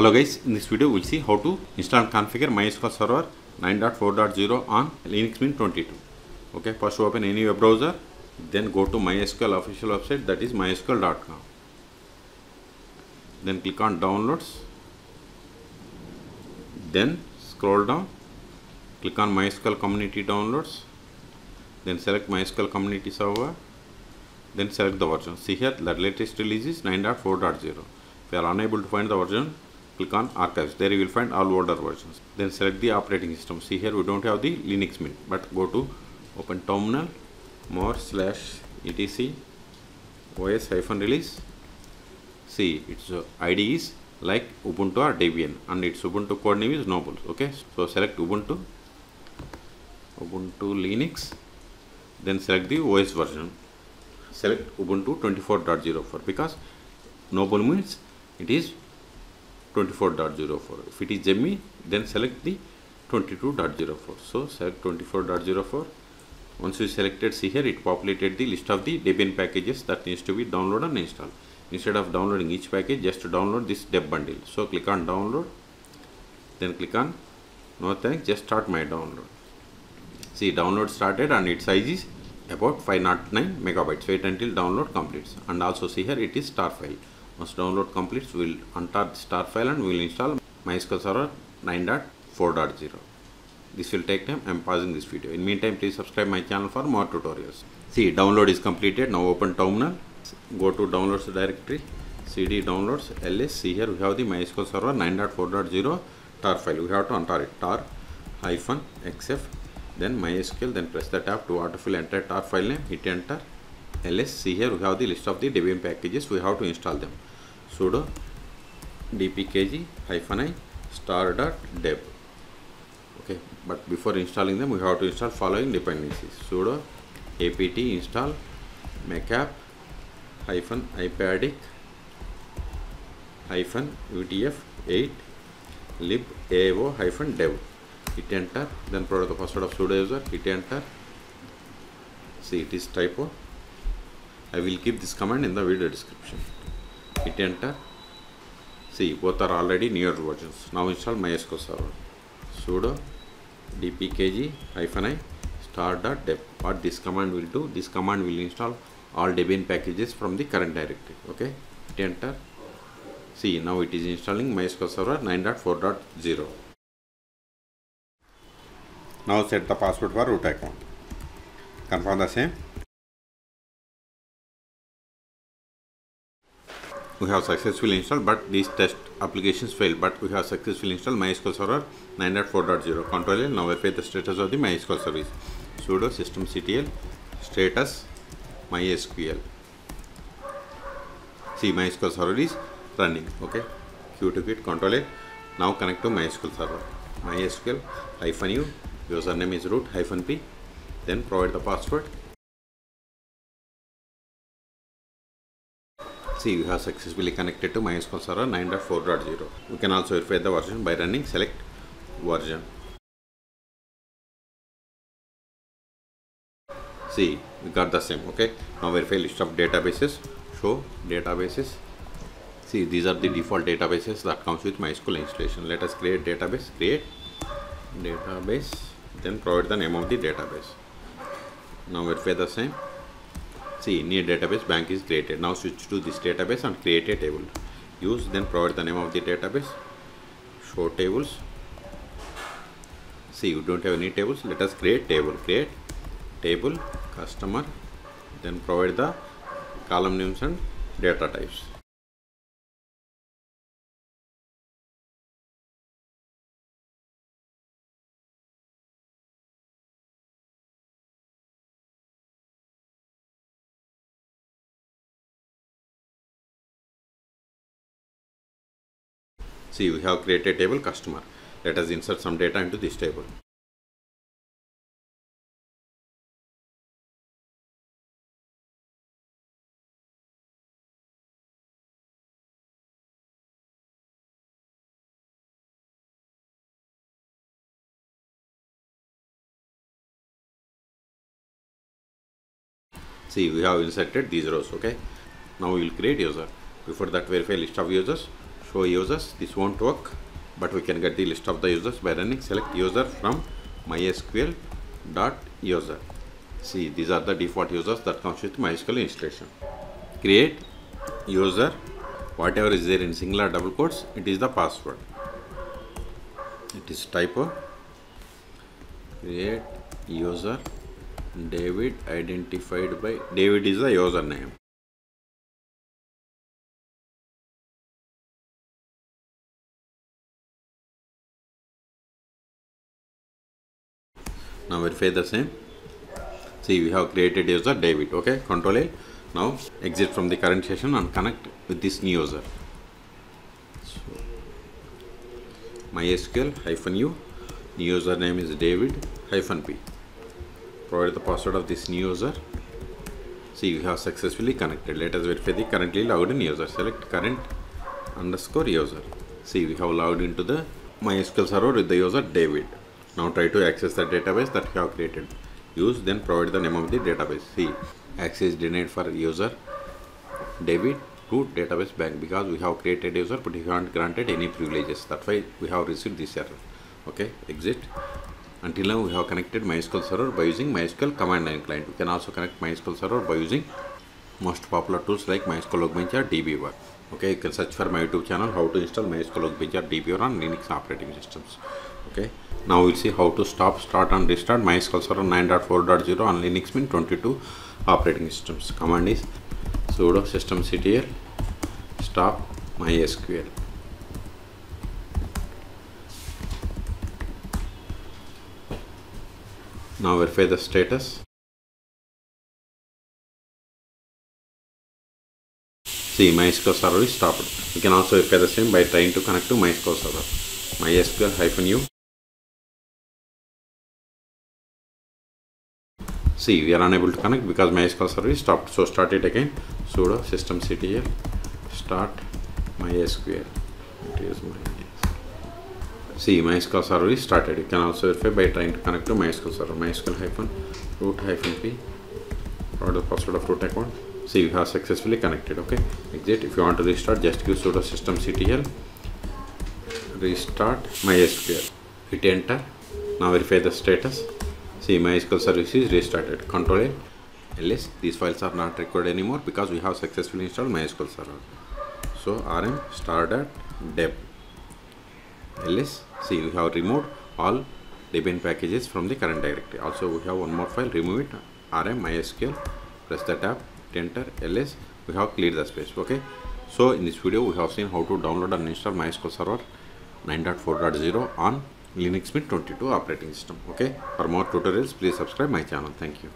Hello guys, in this video we'll see how to install and configure MySQL Server 9.4.0 on Linux Mint 22. Okay, first open any web browser, then go to MySQL official website that is mysql.com. Then click on downloads, then scroll down, click on MySQL community downloads, then select MySQL community server, then select the version. See here the latest release is 9.4.0. If you are unable to find the version, click on archives. There you will find all older versions. Then select the operating system. See here we don't have the Linux Mint, but go to open terminal more slash etc os hyphen release. See its uh, ID is like Ubuntu or Debian and its Ubuntu code name is Noble. Okay, so select Ubuntu, Ubuntu Linux, then select the OS version select Ubuntu 24.04 because Noble means it is 24.04. If it is Jammy, then select the 22.04. So select 24.04. Once you selected, see here it populated the list of the Debian packages that needs to be downloaded and installed. Instead of downloading each package, just download this deb bundle. So click on download, then click on no thanks, just start my download. See download started and its size is about 509 megabytes wait until download completes and also see here it is star file once download completes we will untar the tar file and we will install mysql server 9.4.0 this will take time. I am pausing this video. In meantime please subscribe my channel for more tutorials. See download is completed. Now open terminal. Go to downloads directory. Cd downloads. Ls see here. We have the mysql server 9.4.0 tar file. We have to untar it. Tar hyphen xf then mysql then press the tab to autofill enter tar file name. Hit enter. Ls see here. We have the list of the debian packages. We have to install them sudo dpkg hyphen i star dot deb okay but before installing them we have to install following dependencies sudo apt install macapp hyphen ipadic hyphen utf 8 lib ao hyphen dev hit enter then provide the password of sudo user hit enter see it is typo i will keep this command in the video description hit enter see both are already newer versions now install mysql server sudo dpkg hyphen i star dot deb what this command will do this command will install all debian packages from the current directory okay hit enter see now it is installing mysql server 9.4.0 Now set the password for root account. Confirm the same. We have successfully installed but these test applications failed but we have successfully installed MySQL Server 9.4.0. Control L now verify the status of the MySQL service. sudo systemctl status mysql. See MySQL server is running. Okay. Q to quit control L. Now connect to MySQL server. MySQL hyphen u username is root hyphen p then provide the password see we have successfully connected to mysql server 9.4.0 we can also verify the version by running select version. See we got the same okay? Now verify list of databases show databases. See these are the default databases that comes with mysql installation. Let us create database create database then provide the name of the database. Now verify the same see new database bank is created. Now switch to this database and create a table. Use then provide the name of the database. Show tables. See you don't have any tables. Let us create table. Create table customer then provide the column names and data types See, we have created table customer. Let us insert some data into this table. See, we have inserted these rows, okay? Now we will create user. Before that, verify list of users. Show users. This won't work but we can get the list of the users by running select user from mysql dot user. See these are the default users that comes with mysql installation. Create user whatever is there in single or double quotes it is the password. It is typo. Create user david identified by david is the username now verify the same. See we have created user david okay? Control a. Now exit from the current session and connect with this new user. So, mysql hyphen u. New username is david hyphen p. Provide the password of this new user. See we have successfully connected. Let us verify the currently logged in user. Select current underscore user. See we have logged into the mysql server with the user david now try to access the database that you have created. Use then provide the name of the database. See access denied for user david to database bank because we have created user but we haven't granted any privileges. That's why we have received this error. Okay exit. Until now we have connected mysql server by using mysql command line client. We can also connect mysql server by using most popular tools like mysql workbench or dbeaver okay you can search for my youtube channel how to install mysql workbench or dbeaver on linux operating systems. Okay now we'll see how to stop start and restart. Mysql server 9.4.0 on linux mint 22 operating systems. Command is sudo systemctl stop mysql. Now verify the status. See mysql server is stopped. You can also verify the same by trying to connect to mysql server mysql hyphen u see we are unable to connect because mysql server is stopped so start it again sudo systemctl start mysql it is my see mysql server is started you can also verify by trying to connect to mysql server mysql hyphen root hyphen p or the password of root account see you have successfully connected okay exit if you want to restart just give sudo systemctl restart mysql hit enter now verify the status see mysql service is restarted. Control a ls these files are not required anymore because we have successfully installed mysql server. So rm start deb ls see we have removed all debian packages from the current directory. Also we have one more file. Remove it. Rm mysql. Press the tab. Enter ls we have cleared the space. Okay? So in this video we have seen how to download and install mysql server 9.4.0 on linux mint 22 operating system. Okay? For more tutorials please subscribe my channel. Thank you